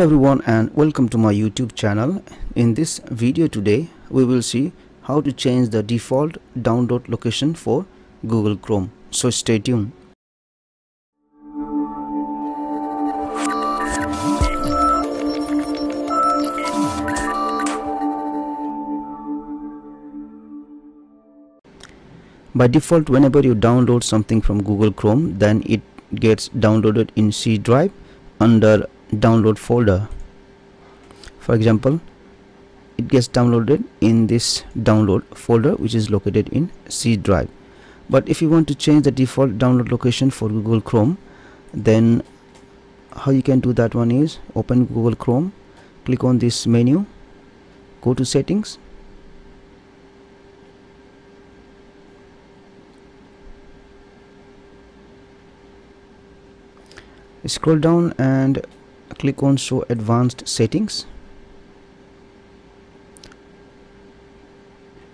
everyone and welcome to my youtube channel. In this video today we will see how to change the default download location for google chrome. So stay tuned. By default whenever you download something from google chrome then it gets downloaded in c drive under download folder. For example it gets downloaded in this download folder which is located in C drive. But if you want to change the default download location for Google Chrome then how you can do that one is open Google Chrome click on this menu go to settings. Scroll down and click on show advanced settings.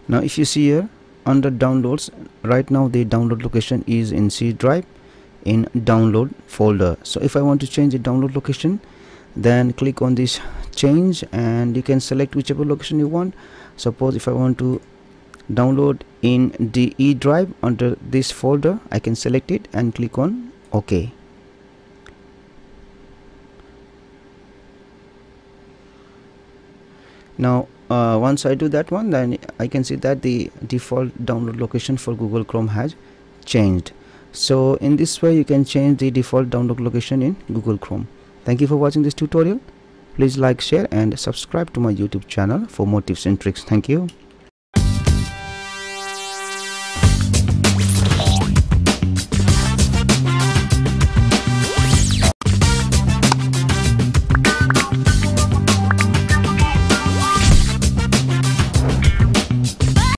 Now if you see here under downloads right now the download location is in C drive in download folder. So if I want to change the download location then click on this change and you can select whichever location you want. Suppose if I want to download in the E drive under this folder I can select it and click on OK now uh, once I do that one then I can see that the default download location for Google Chrome has changed. So in this way you can change the default download location in Google Chrome. Thank you for watching this tutorial. Please like share and subscribe to my youtube channel for more tips and tricks. Thank you